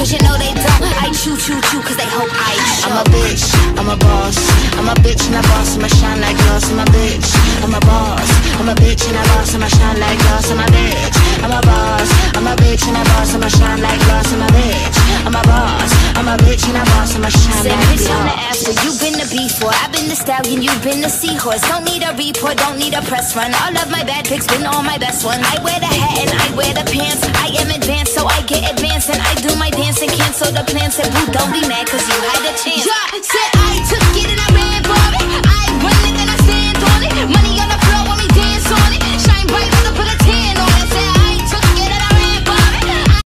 Cause you know they don't. I chew, chew, chew cause they hope I show. I'm a bitch, I'm a boss. I'm a bitch and a boss, I'ma shine like glass. I'm a bitch, I'm a boss. I'm a bitch and a boss, I'ma shine like glass. I'm a bitch, I'm a boss. I'm a bitch and a boss, I'ma shine like glass. I'm a bitch, I'm a boss. I'm a bitch and a boss, I'ma shine Said like bitch on the after, you been the before. I've been the stallion, you've been the seahorse. Don't need a report, don't need a press run. All of my bad pics been all my best ones. I wear the hat and I wear the pants. I am advanced, so I get advanced. And I cancel the plan Said, boo, don't be mad, cause you had a chance. Yeah, said I took it.